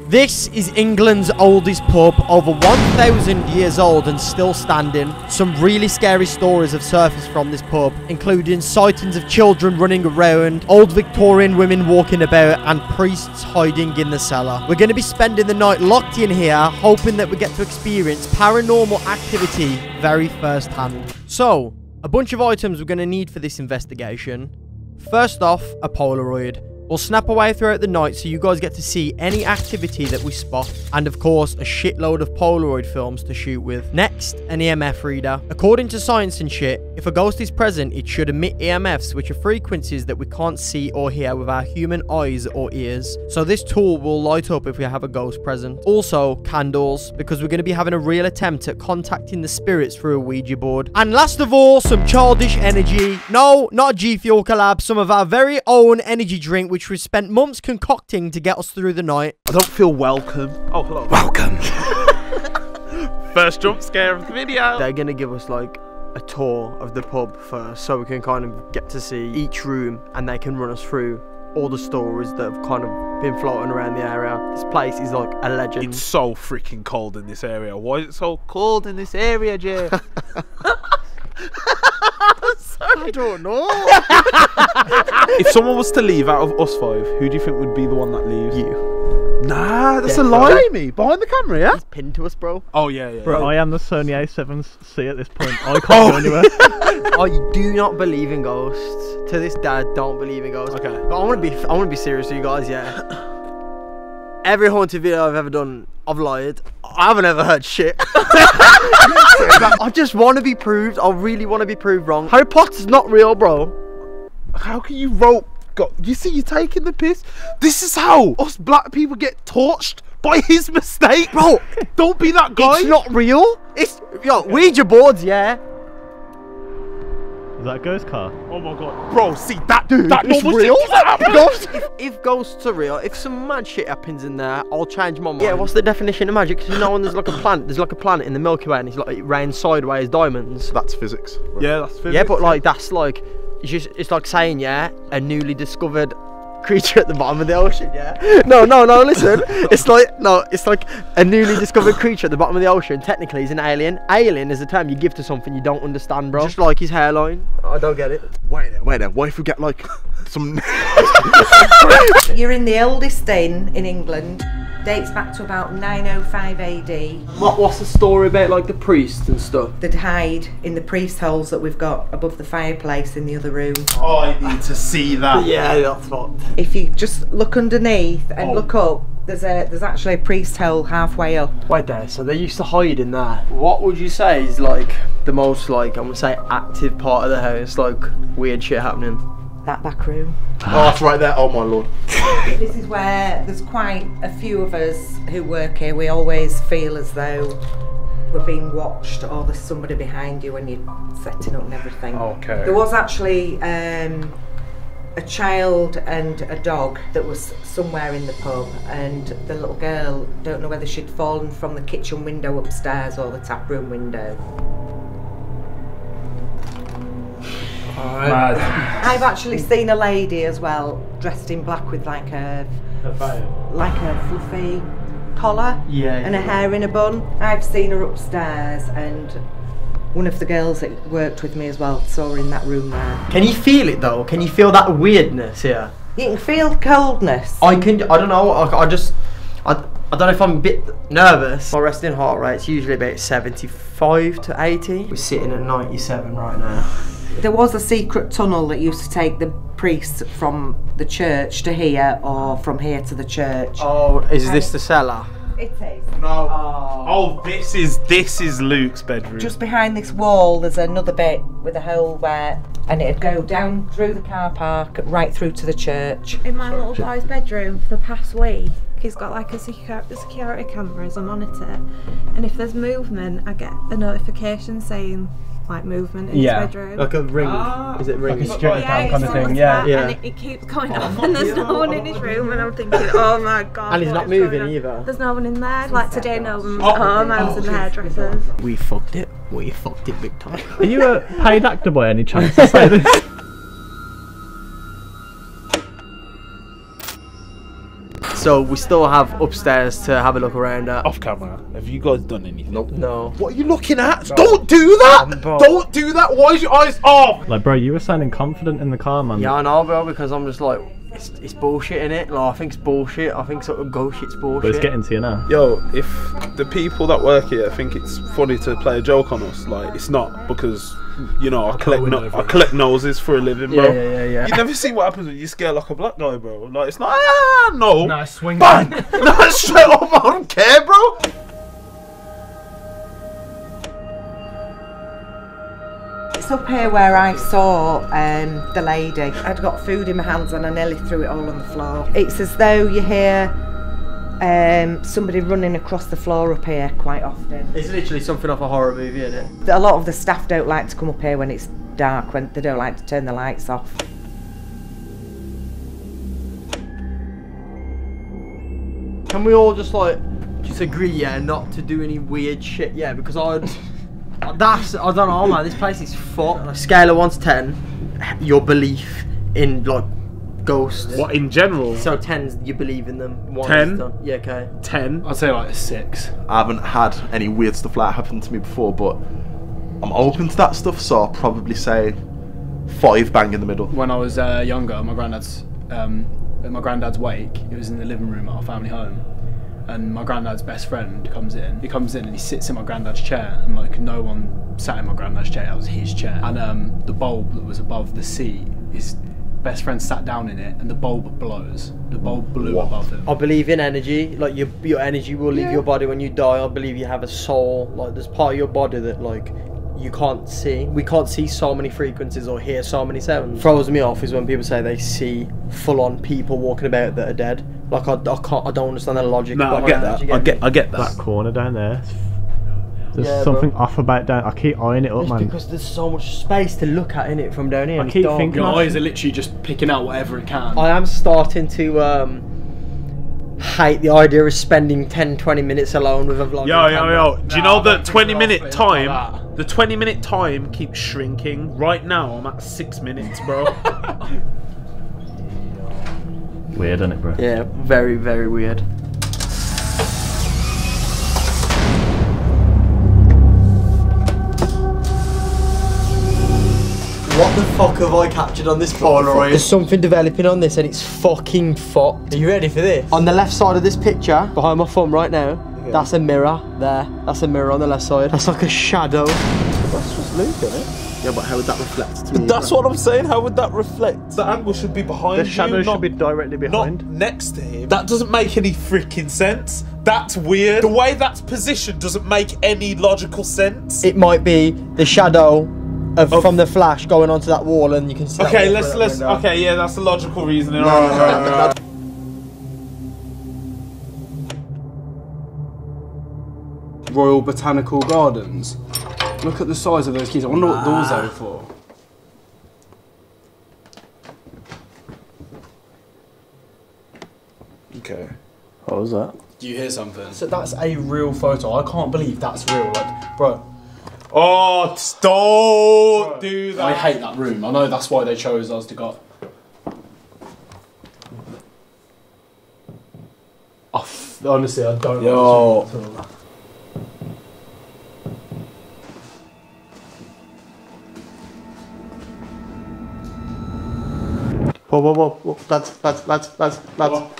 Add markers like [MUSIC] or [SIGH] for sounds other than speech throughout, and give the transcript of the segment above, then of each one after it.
This is England's oldest pub, over 1,000 years old and still standing. Some really scary stories have surfaced from this pub, including sightings of children running around, old Victorian women walking about, and priests hiding in the cellar. We're going to be spending the night locked in here, hoping that we get to experience paranormal activity very first hand. So, a bunch of items we're going to need for this investigation. First off, a Polaroid. We'll snap away throughout the night so you guys get to see any activity that we spot, and of course, a shitload of Polaroid films to shoot with. Next, an EMF reader. According to science and shit, if a ghost is present, it should emit EMFs, which are frequencies that we can't see or hear with our human eyes or ears. So this tool will light up if we have a ghost present. Also, candles, because we're going to be having a real attempt at contacting the spirits through a Ouija board. And last of all, some childish energy. No, not a G Fuel collab, some of our very own energy drink which we spent months concocting to get us through the night. I don't feel welcome. Oh, hello. Welcome. [LAUGHS] First jump scare of the video. They're gonna give us like a tour of the pub first, so we can kind of get to see each room, and they can run us through all the stories that have kind of been floating around the area. This place is like a legend. It's so freaking cold in this area. Why is it so cold in this area, Jay? [LAUGHS] I don't know. [LAUGHS] if someone was to leave out of us five, who do you think would be the one that leaves? you. Nah, that's Yeah, a lie. Jamie, behind the camera, yeah? He's pinned to us, bro. Oh yeah, yeah. Bro, yeah. I am the Sony A7C at this point. I can't oh. go anywhere. [LAUGHS] I do not believe in ghosts. To this day, I don't believe in ghosts. Okay. But I want to be. I want to be serious with you guys. Yeah. Every haunted video I've ever done, I've lied. I haven't ever heard shit. [LAUGHS] I just want to be proved. I really want to be proved wrong. Harry Potter's not real, bro. How can you rope? God, you see, you're taking the piss. This is how us black people get torched by [LAUGHS] his mistake, Bro, Don't be that guy. it's not real. It's yo Ouija boards, yeah. Is that a ghost car? Oh my god, bro. See that, Dude, that it's real. shit doesn't happen. Ghosts, if, if ghosts are real, if some mad shit happens in there, I'll change my mind. Yeah, what's the definition of magic? Because you know when there's like a planet, there's like a planet in the Milky Way and it's like it rains sideways diamonds. That's physics. Yeah, that's physics. Yeah, but like that's like it's just it's like saying yeah, a newly discovered creature at the bottom of the ocean. Yeah. No, no, no. Listen, it's like no, it's like a newly discovered creature at the bottom of the ocean. Technically, he's an alien. Alien is a term you give to something you don't understand, bro. Just like his hairline. I don't get it. Wait there, wait there. What if we get like [LAUGHS] some? You're in the oldest inn in England. Dates back to about 905 AD. What what's the story about like the priests and stuff? They'd hide in the priest holes that we've got above the fireplace in the other room. Oh, I need to see that. [LAUGHS] Yeah, that's what. If you just look underneath and Oh. look up, there's a there's actually a priest hole halfway up. Wait there, so they used to hide in there. What would you say is like the most like I'm gonna say active part of the house? Like weird shit happening. That back room. Oh, it's right there. Oh my lord. [LAUGHS] This is where there's quite a few of us who work here. We always feel as though we're being watched or there's somebody behind you when you're setting up and everything. Okay. There was actually um, a child and a dog that was somewhere in the pub, and the little girl don't know whether she'd fallen from the kitchen window upstairs or the tap room window. Mad. I've actually seen a lady as well, dressed in black with like a like a fluffy collar Yeah. and a hair in a bun. I've seen her upstairs, and one of the girls that worked with me as well saw her in that room there. Can you feel it though? Can you feel that weirdness here? You can feel coldness. I can. I don't know. I, I just. I, I don't know if I'm a bit nervous. My resting heart rate's usually about 75 to 80. We're sitting at 97 right now. There was a secret tunnel that used to take the priests from the church to here, or from here to the church. Oh, is this the cellar? It is. No. Oh. oh, this is this is Luke's bedroom. Just behind this wall, there's another bit with a hole where, and it'd go down through the car park, right through to the church. in my little boy's bedroom for the past week. He's got like a secu- security camera as a monitor, and if there's movement, I get a notification saying like movement in Yeah. his bedroom. Like a ring. Is it ring? Like a security yeah, cam it's kind of thing, yeah. Yeah. And it, it keeps going off, and there's no one in his room, and I'm thinking, oh my god. And he's not moving either. There's no one in there. Like today, no one was Oh. at home. I was in the hairdressers. We fucked it. We fucked it big time. Are you a paid actor by any chance to say [LAUGHS] this? So we still have upstairs to have a look around at. Off camera, have you guys done anything? Nope. No. What are you looking at? Don't do that! Bro. Don't do that! Why is your eyes off? Like, bro, you were sounding confident in the car, man. Yeah, I know, bro, because I'm just like, it's, it's bullshit in it. Like, I think it's bullshit. I think sort of ghost shit's bullshit. But it's getting to you now. Yo, if the people that work here think it's funny to play a joke on us, like it's not because you know I collect no- I collect noses for a living, bro. Yeah, yeah, yeah, yeah. You never see what happens when you scare like a black guy, bro. Like it's not ah no. Nice swing. Bang! [LAUGHS] [LAUGHS] no, straight up, I don't care, bro. It's up here where I saw um, the lady. I'd got food in my hands and I nearly threw it all on the floor. It's as though you hear um, somebody running across the floor up here quite often. It's literally something off a horror movie, isn't it? A lot of the staff don't like to come up here when it's dark, when they don't like to turn the lights off. Can we all just like just agree, yeah, not to do any weird shit, yeah? Because I'd. [LAUGHS] That's I don't know, man. This place is fucked. On a scale of one to ten, your belief in like ghosts. What in general? So tens, you believe in them. One 10? is done. Yeah, okay. ten. I'd say like a six. I haven't had any weird stuff like that happen to me before, but I'm open to that stuff, so I'll probably say five bang in the middle. when I was uh, younger, my granddad's um, at my granddad's wake. It was in the living room at our family home, and my granddad's best friend comes in. He comes in and he sits in my granddad's chair, and like no one sat in my granddad's chair. That was his chair, and um, the bulb that was above the seat, his best friend sat down in it, and the bulb blows. The bulb blew above him. I believe in energy. Like your your energy will leave your body when you die. I believe you have a soul. Like there's part of your body that like you can't see. We can't see so many frequencies or hear so many sounds. Throws me off is when people say they see full on people walking about that are dead. Like I, I can't I don't understand the logic. No, I get that. that. Do you I get? I get That that. corner down there. There's Yeah, something bro. off about down. I keep eyeing it up, It's man. because there's so much space to look at in it from down here. I it's keep dark. thinking- Your eyes are literally just picking out whatever it can. I am starting to um, hate the idea of spending 10, 20 minutes alone with a vlog. Yo, yo, yo. Do you know I the don't think 20 we're minute off it like time? The 20 minute time keeps shrinking. Right now, I'm at six minutes, bro. [LAUGHS] Weird, isn't it, bro? Yeah, very, very weird. What the fuck have I captured on this Polaroid? There's something developing on this and it's fucking fucked. Are you ready for this? On the left side of this picture, behind my thumb right now, that's a mirror there. That's a mirror on the left side. That's like a shadow. That's just Luke, isn't it? Yeah, but how would that reflect to me? That's what I'm saying. How would that reflect? The angle should be behind The shadow you, should be directly behind. not next to him. That doesn't make any freaking sense. That's weird. The way that's positioned doesn't make any logical sense. It might be the shadow of, oh. from the flash going onto that wall and you can see okay, let's let's. window. Okay, yeah, that's the logical reasoning. All right, all right, all right. Royal Botanical Gardens. Look at the size of those keys. I wonder what doors are for. Okay. What was that? Do you hear something? So that's a real photo. I can't believe that's real. Like, bro, Oh, don't do that. I hate that room. I know that's why they chose us to go. I f- honestly, I don't. Yo. Yo. Whoa, whoa, whoa, whoa. Lads, lads, lads, lads, lads.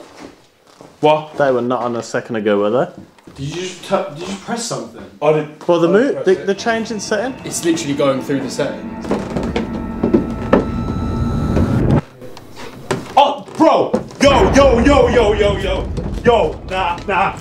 What? They were not on a second ago, were they? Did you just t- did you press something? I did. Well, the move, the, the change in setting. It's literally going through the settings. Oh, bro! Yo, yo, yo, yo, yo, yo, yo! Nah, nah.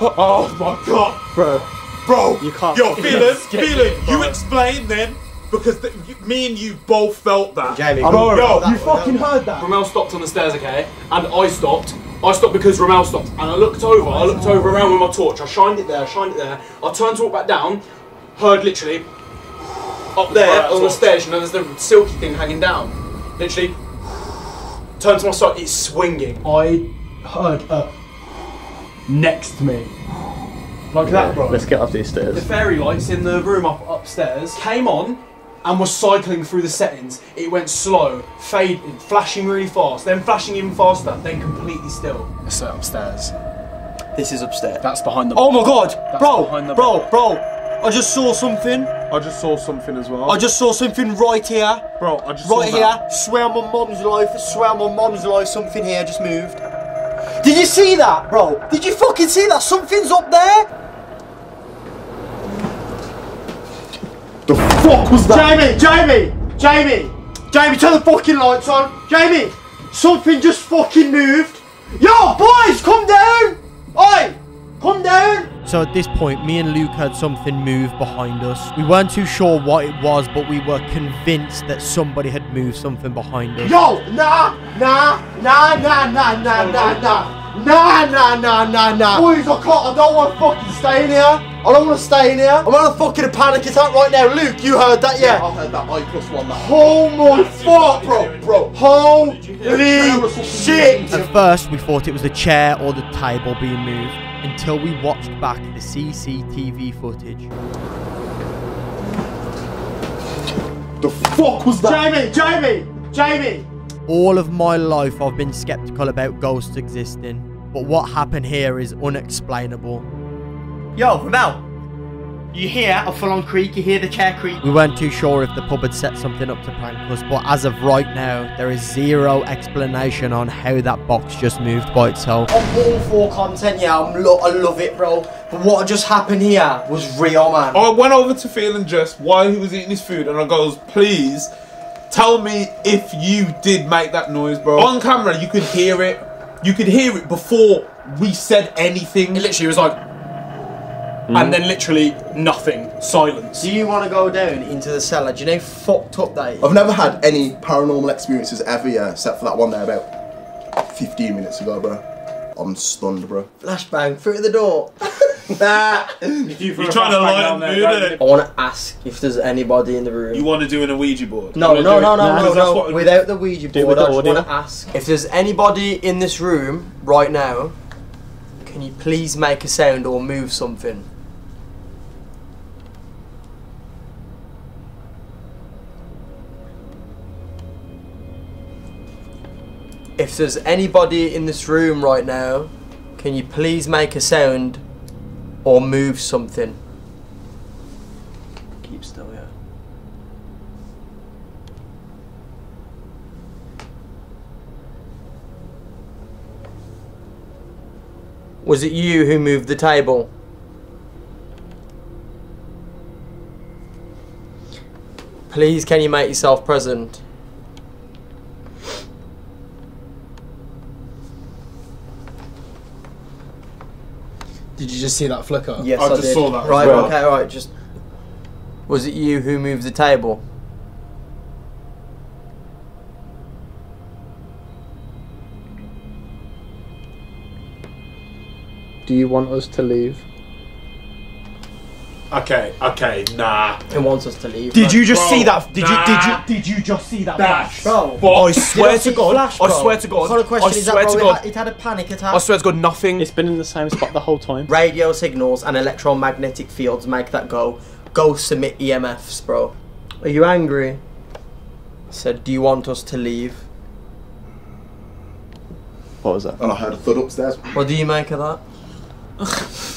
Oh my god, Bro, bro! You can't- Yo, [LAUGHS] feeling, Skip feeling. it, You explain then, because the, you, me and you both felt that. Jamie, bro, yo, you fucking heard that? Romell stopped on the stairs, okay, and I stopped. I stopped because Romell stopped, and I looked over. I looked over around with my torch. I shined it there. I shined it there. I turned to walk back down. Heard literally up there on the torch. stairs. You know, there's the silky thing hanging down. Literally turned to my side. It's swinging. I heard a next to me, like that, bro. let's get up these stairs. The fairy lights in the room up upstairs came on, and was cycling through the settings. It went slow, fading, flashing really fast, then flashing even faster, then completely still. It's upstairs. This is upstairs. That's behind the. Oh my god! Bro! behind the Bro, bro! I just saw something. I just saw something as well. I just saw something right here. bro, I just Right saw here. that. Swear on my mom's life. Swear on my mom's life. Something here just moved. Did you see that, bro? Did you fucking see that? Something's up there. The fuck was that? Jamie, Jamie, Jamie, Jamie, turn the fucking lights on. Jamie, something just fucking moved. Yo, boys, come down. Oi, come down. So at this point, me and Luke heard something move behind us. We weren't too sure what it was, but we were convinced that somebody had moved something behind us. Yo, nah, nah, nah, nah, nah, nah, nah, nah. Nah, nah, nah, nah, nah. Boys, I can't, I don't want to fucking stay in here. I don't want to stay in here. I'm on a fucking panic attack right now. Luke, you heard that, yeah? I heard that I plus one that. Oh my fuck, bro, bro. Holy shit. At first, we thought it was the chair or the table being moved until we watched back the CCTV footage. The fuck was that? Jamie, Jamie, Jamie. All of my life, I've been skeptical about ghosts existing, but what happened here is unexplainable. Yo, Romell. You hear a full-on creak, you hear the chair creak. We weren't too sure if the pub had set something up to prank us, but as of right now, there is zero explanation on how that box just moved by itself. I'm all for content, yeah, I'm lo- I love it, bro. But what just happened here was real, man. I went over to Phil and Jess while he was eating his food, and I goes, "Please, tell me if you did make that noise, bro." On camera, you could hear it. You could hear it before we said anything. It literally was like, Mm. and then literally nothing, silence. Do you want to go down into the cellar? Do you know how fucked up that is? I've never had any paranormal experiences ever, yeah, except for that one there about 15 minutes ago, bro. I'm stunned, bro. Flashbang through the door. [LAUGHS] nah. You're trying to lighten the mood, innit? I want to ask if there's anybody in the room. You want to do an Ouija board? No, You no, no, no, no, no. Without the Ouija board, with I the just want to ask if there's anybody in this room right now. Can you please make a sound or move something? If there's anybody in this room right now, can you please make a sound or move something? Keep still, yeah. Was it you who moved the table? Please, can you make yourself present? Did you just see that flicker? Yes, I I, just did. saw that as Right, well. okay, right. Just was it you who moved the table? Do you want us to leave? Okay, okay, nah. It wants us to leave. Did you just Bro, see that? Did nah. you? Did you? Did you just see that flash? bro? But I swear to God, flash, I swear to God, What kind of question I is that, bro? to It God, had- It had a panic attack. I swear to God, nothing. It's been in the same spot the whole time. Radio signals and electromagnetic fields make that go. Ghosts emit EMFs, bro. Are you angry? I said, do you want us to leave? What was that? And I heard a thud upstairs. What do you make of that? [LAUGHS]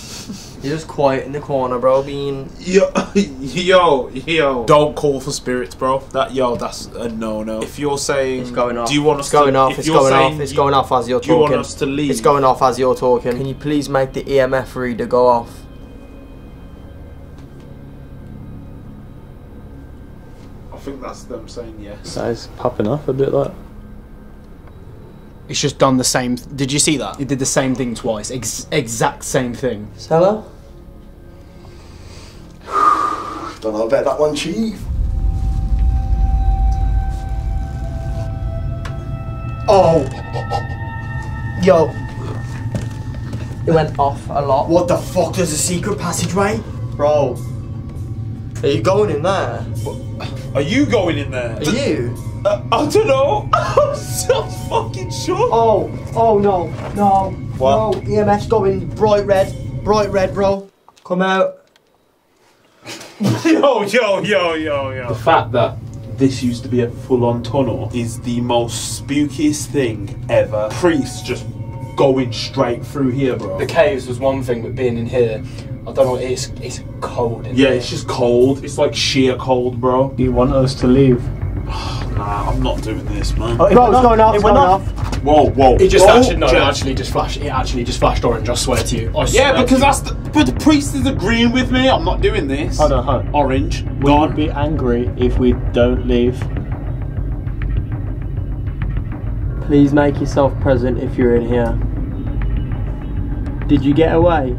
You're just quiet in the corner, bro, being... Yo, [LAUGHS] yo, yo. Don't call for spirits, bro. That yo, that's a no-no. If you're saying, It's going off. do you want us It's going to? off. if It's you're going saying off. It's you- going off as you're Do you want talking. us to leave? It's going off as you're talking. Can you please make the EMF reader go off? I think that's them saying yes. That is popping off a bit like. It's just done the same. Did you see that? It did the same thing twice. Ex- exact same thing. Stella? Don't know about that one, Chief. Oh! Yo. It went off a lot. What the fuck? There's a secret passageway? Bro. Are you going in there? Are you going in there? Are you? Uh, I don't know. [LAUGHS] I'm so fucking sure. Oh, oh no, no. What? No, EMF's going bright red. Bright red, bro. Come out. [LAUGHS] yo, yo, yo, yo, yo. The fact that This used to be a full-on tunnel is the most spookiest thing ever. Priests just going straight through here, bro. The caves was one thing, but being in here, I don't know. It's it's cold. In Yeah, here. it's just cold. It's like sheer cold, bro. You want us to leave? [SIGHS] Nah, I'm not doing this, man. Oh, Bro, it's going off, it's going off. Whoa, whoa. It just Whoa, actually no, it actually just flashed. It actually just flashed orange. I swear to you. I Yeah, swear because to you. that's the. But the priest is agreeing with me. I'm not doing this. Hold on, hold on. Orange. Will you Gone. be angry if we don't leave? Please make yourself present if you're in here. Did you get away?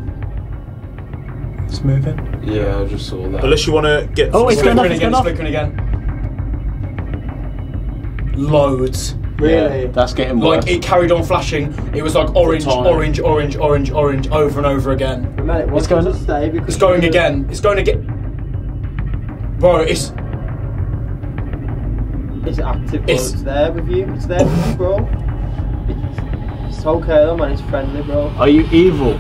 It's moving. yeah, I just saw that. Unless you want to get. Oh, it's going off, flickering it's again. going off. flickering again. Loads. Really? That's getting worse. Like it carried on flashing. It was like orange, orange, orange, orange, orange, over and over again. Man, it It's going- to stay because It's going again. It's going again. Bro, it's It's active, bro. It's- It's, there with you. It's there with you, bro. It's, it's okay though, man. It's friendly, bro. Are you evil?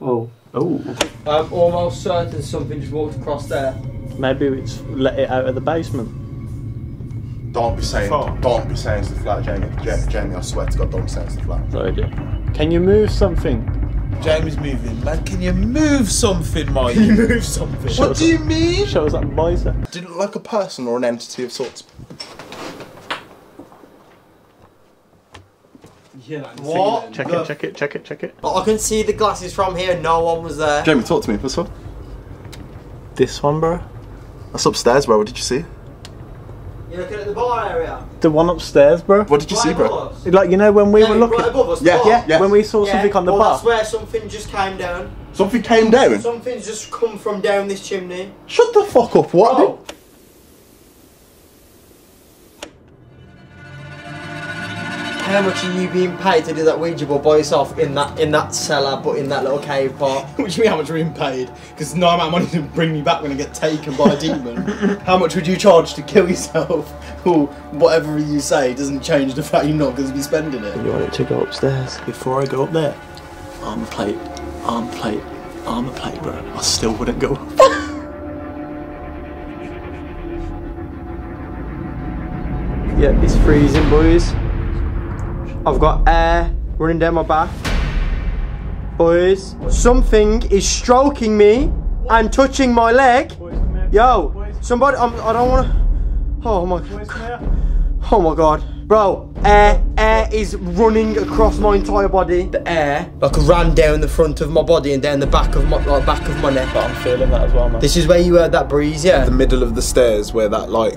Oh. Oh. I'm almost certain something just walked across there. Maybe it's let it out of the basement. Don't be saying, Fuck. don't be saying it's the flat, Jamie. Ja- Jamie, I swear to God, don't be saying it's the flat. Sorry, dear. Can you move something? Jamie's moving. Man, can you move something, Mike? you move something. what do you mean? Show us that bicep. Did it look like a person or an entity of sorts? Yeah, What? Check it, check it, check it, check it. I can see the glasses from here. No one was there. Jamie, talk to me. What's up? This one, bro. That's upstairs, bro. What did you see? You're looking at the bar area. The one upstairs, bro. What did you see, bro? above us. Like you know when we Yeah, were looking. right above us. Yeah, yeah, yeah. When we saw something on the well, bar. that's where something just came down. Something came down. Something's just come from down this chimney. Shut the fuck up. What? Bro. How much are you being paid to do that Ouija board by yourself in that in that cellar, but in that little cave part? [LAUGHS] Which do you mean how much are being paid? Because no amount of money to bring me back when I get taken by a demon. [LAUGHS] how much would you charge to kill yourself? [LAUGHS] Or whatever you say doesn't change the fact you're not going to be spending it. You want it to go upstairs? Before I go up there, arm plate, arm plate, armor plate, bro. I still wouldn't go. Yeah, it's freezing, boys. I've got air running down my back. Boys, something is stroking me and touching my leg. Yo, somebody, I'm, I don't want to. Oh my, oh my god, bro, air, air is running across my entire body. The air, like, ran down the front of my body and down the back of my, like, back of my neck. I'm feeling that as well, man. This is where you heard that breeze, yeah. The middle of the stairs where that like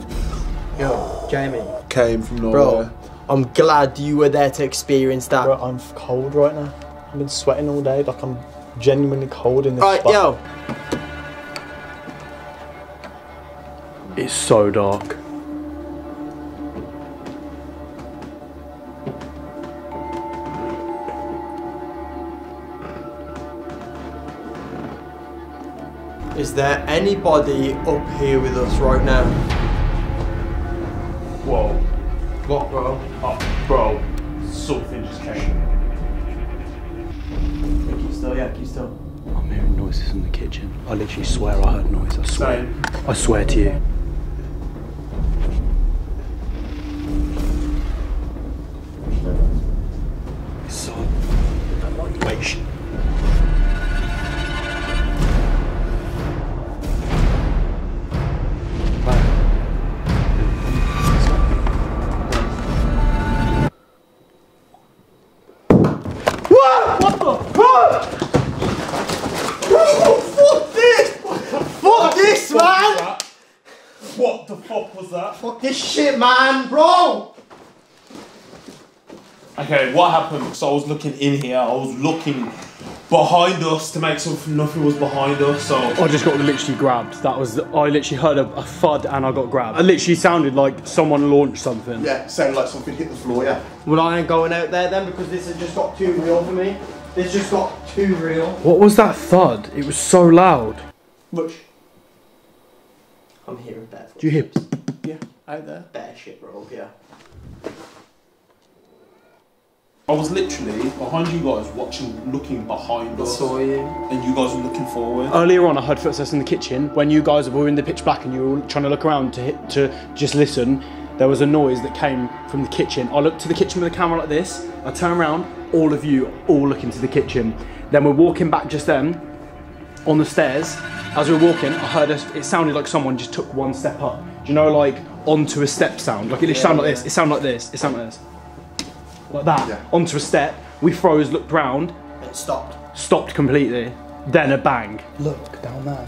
Yo, Jamie, came from nowhere. bro, I'm glad you were there to experience that. Bro, I'm cold right now. I've been sweating all day. Like I'm genuinely cold in this Right, spot. yo. It's so dark. Is there anybody up here with us right now? Whoa. What, bro? Oh, bro. Something just came. Keep still, yeah, keep still. I'm hearing noises in the kitchen. I literally swear I heard noise. I swear. Same. I swear to you. It's so. Wait, Okay, what happened? So I was looking in here. I was looking behind us to make sure nothing was behind us. So I just got literally grabbed. That was. I literally heard a, a thud and I got grabbed. It literally sounded like someone launched something. Yeah, sounded like something hit the floor, yeah. Well, I ain't going out there then because this has just got too real for me. This just got too real. What was that thud? It was so loud. Much. I'm hearing bear Do you hear? Yeah, out there. Bear shit, bro, yeah. I was literally behind you guys, watching, looking behind us, Saw you. and you guys were looking forward. Earlier on, I heard footsteps in the kitchen. When you guys were in the pitch black and you were trying to look around to hit, to just listen, there was a noise that came from the kitchen. I looked to the kitchen with a camera like this. I turn around, all of you all look into the kitchen. Then we're walking back just then on the stairs. As we were walking, I heard us, it sounded like someone just took one step up. Do you know, like onto a step sound? Like it just sounded like this. It sounded like this. It sounded like this. Like that. Onto a step. We froze, looked round, It stopped. stopped completely. Then a bang. Look down there.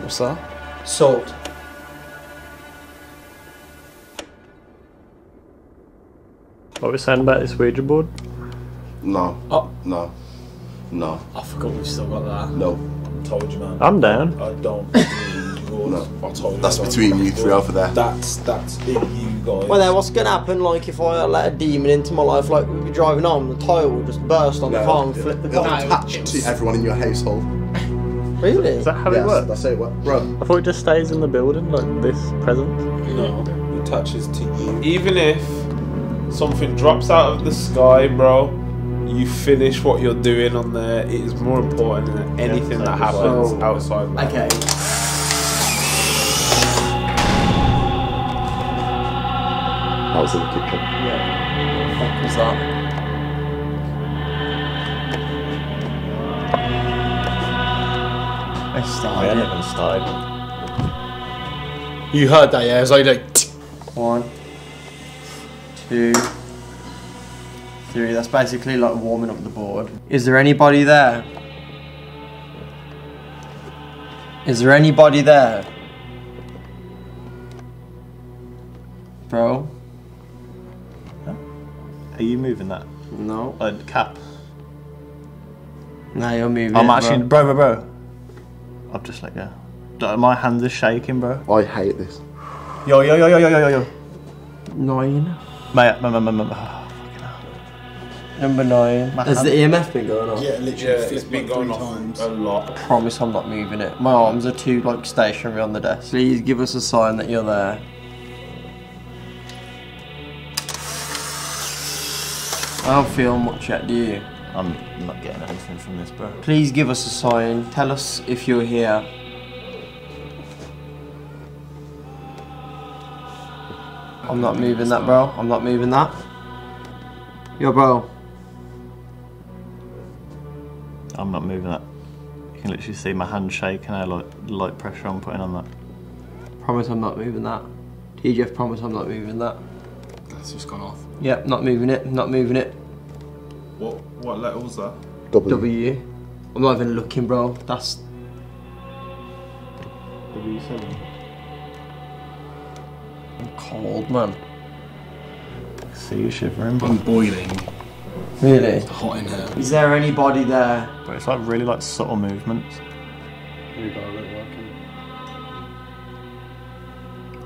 What's that? Salt. What are we saying about this Ouija board? No. Oh. No. No. I forgot we've still got that. No. told you, man. I'm down. I don't believe yours. No. I told. That's between you three yours. over there. That's that's in you guys. Well, then what's gonna happen? Like if I let a demon into my life, like we'd be driving on, the tire will just burst on the car and flip the It'll car. attach to everyone in your household. Really? Is that how yes, it works? That's how it works. Bro, I thought it just stays in the building, like this present. No, it attaches to you. Even if something drops out of the sky, bro, you finish what you're doing on there. It is more important than anything that happens So- outside. that. Okay. That was in the kitchen. What was that? I started. I started. ain't even started. You heard that, yeah? It was like, like One, two, three. That's basically like warming up the board. Is there anybody there? Is there anybody there? Bro? Are you moving that? No. Uh, cap. No, you're moving. I'm it, actually, bro, bro, bro. I've just let go. My hands are shaking, bro. I hate this. Yo, yo, yo, yo, yo, yo, yo, yo. Nine. Mate, mate, mate, mate, mate. Oh, Number nine. My Has the hand- EMF been going on? yeah, literally. Yeah, it's flipped been like going three off times. a lot. Promise I'm not moving it. My arms are too like stationary on the desk. Please give us a sign that you're there. I don't feel much yet, do you? I'm not getting anything from this, bro. Please give us a sign. Tell us if you're here. I'm not moving that, bro. I'm not moving that. Yo, bro. I'm not moving that. You can literally see my hand shaking. I like light pressure I'm putting on that. Promise I'm not moving that. TGF, promise I'm not moving that. That's just gone off. Yep, not moving it. Not moving it. What what letter was that? W. W. I'm not even looking, bro. That's W7. I'm cold, man. See you shivering, bro. I'm boiling. Really? It's hot in here. Is there anybody there? But it's like really like subtle movements.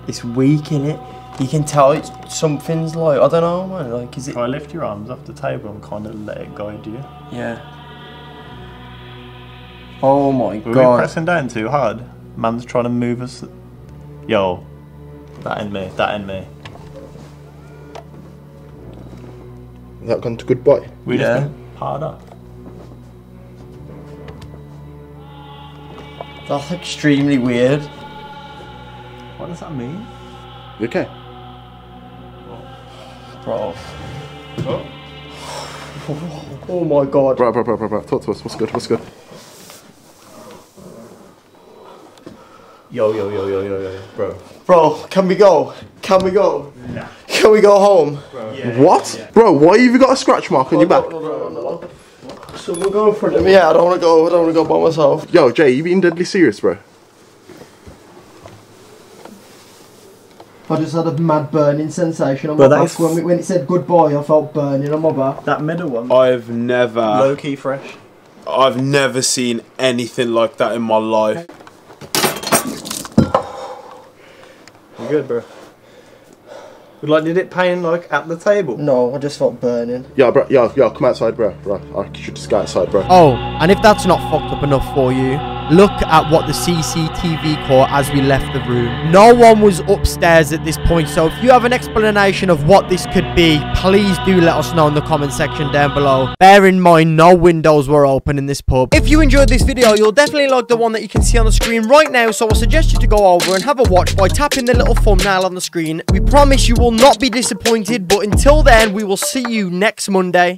It's weak in it. You can tell it's something's like I don't know, man. Like, is it? i lift your arms off the table and kind of let it guide you. Yeah. Oh my Were we god. pressing down too hard? Man's trying to move us. Yo, that in me, that in me. Is that gone to goodbye? We Yeah. just been hard up. That's extremely weird. What does that mean? Okay? Bro. Oh. oh my god. Bro, bro, bro, bro, bro. Talk to us. What's good? What's good? Yo, yo, yo, yo, yo, yo, bro. Bro, can we go? Can we go? Can we go home? What? Bro, why have you got a scratch mark on your back? No, no, no, no. Someone go in front of me. Yeah, I don't want to go. I don't want to go by myself. Yo, Jay, you being deadly serious, bro? I just had a mad burning sensation on But my back is- when, we, when it said goodbye. I felt burning on my back. That middle one, I've never low key fresh. I've never seen anything like that in my life. You good, bro? Like, did it pain like at the table? No, I just felt burning. Yeah, bro, yo, yo, come outside, bro. Bro, I should just go outside, bro. Oh, and if that's not fucked up enough for you, look at what the CCTV caught as we left the room. No one was upstairs at this point, so if you have an explanation of what this could be, please do let us know in the comment section down below. Bear in mind, no windows were open in this pub. If you enjoyed this video, you'll definitely like the one that you can see on the screen right now, so I suggest you to go over and have a watch by tapping the little thumbnail on the screen. We promise you will not be disappointed, but until then, we will see you next Monday.